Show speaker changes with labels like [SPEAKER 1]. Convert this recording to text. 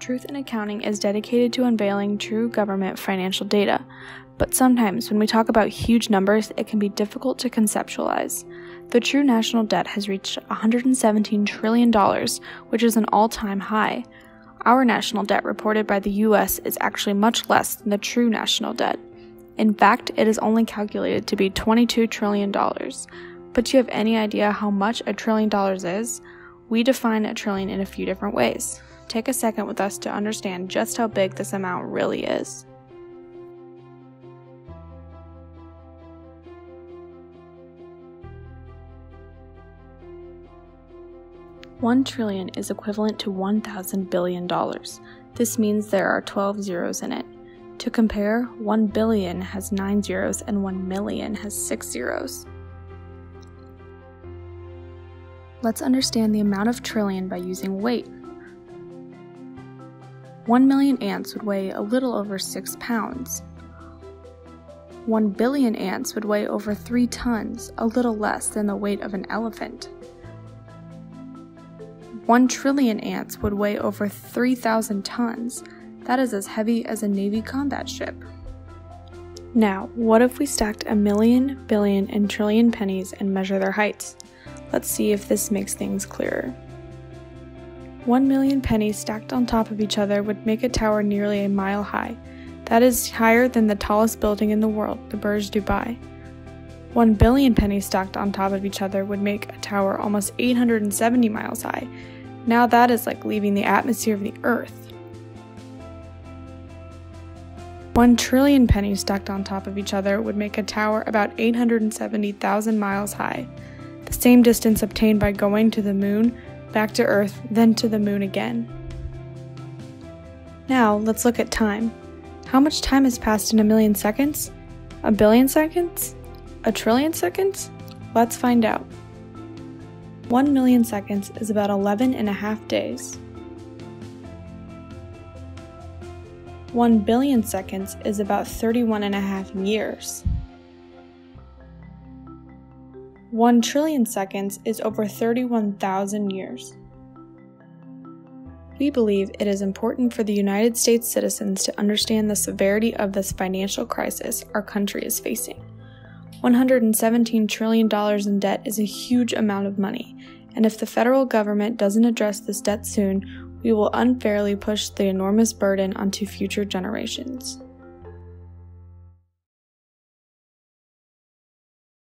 [SPEAKER 1] Truth in Accounting is dedicated to unveiling true government financial data, but sometimes when we talk about huge numbers, it can be difficult to conceptualize. The true national debt has reached $117 trillion, which is an all time high. Our national debt reported by the US is actually much less than the true national debt. In fact, it is only calculated to be $22 trillion. But do you have any idea how much a trillion dollars is? We define a trillion in a few different ways. Take a second with us to understand just how big this amount really is. One trillion is equivalent to 1,000 billion dollars. This means there are 12 zeros in it. To compare, 1 billion has 9 zeros and 1 million has 6 zeros. Let's understand the amount of trillion by using weight. 1 million ants would weigh a little over 6 pounds. 1 billion ants would weigh over 3 tons, a little less than the weight of an elephant. 1 trillion ants would weigh over 3,000 tons, that is as heavy as a Navy combat ship. Now, what if we stacked a million, billion, and trillion pennies and measure their heights? Let's see if this makes things clearer. One million pennies stacked on top of each other would make a tower nearly a mile high. That is higher than the tallest building in the world, the Burj Dubai. One billion pennies stacked on top of each other would make a tower almost 870 miles high. Now that is like leaving the atmosphere of the Earth. 1 trillion pennies stacked on top of each other would make a tower about 870,000 miles high, the same distance obtained by going to the moon, back to Earth, then to the moon again. Now, let's look at time. How much time has passed in a million seconds? A billion seconds? A trillion seconds? Let's find out. 1 million seconds is about 11 and a half days. 1 billion seconds is about 31 and a half years. 1 trillion seconds is over 31,000 years. We believe it is important for the United States citizens to understand the severity of this financial crisis our country is facing. $117 trillion in debt is a huge amount of money, and if the federal government doesn't address this debt soon, we will unfairly push the enormous burden onto future generations.